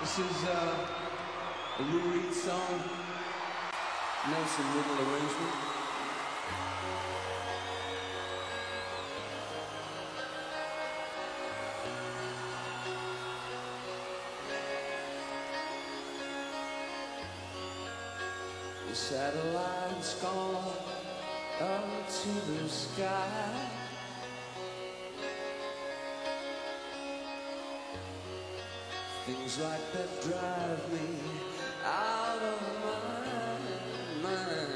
This is uh, a Lou Reed song, Nice and little arrangement. The satellite's gone up to the sky. Things like that drive me out of my mind.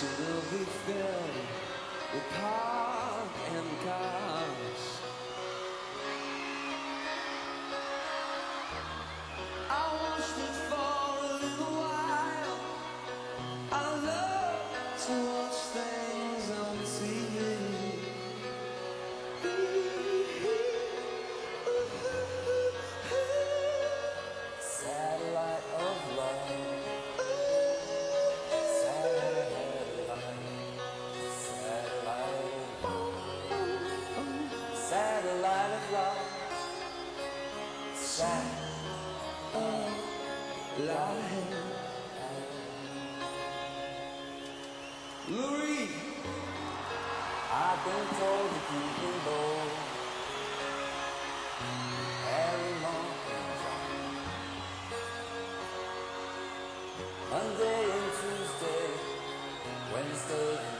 It'll be filled with and cars. I've been told it low. Harry Martin's. Monday and Tuesday, Wednesday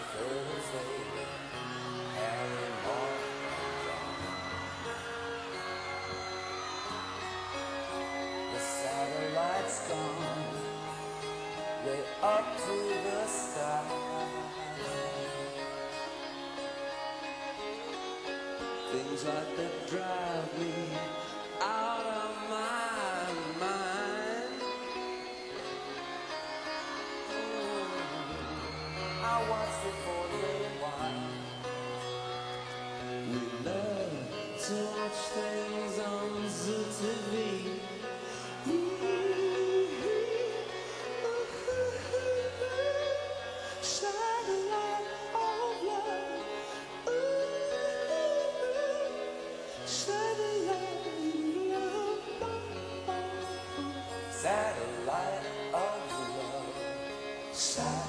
up to the sky. things like that drive me satellite of love, satellite.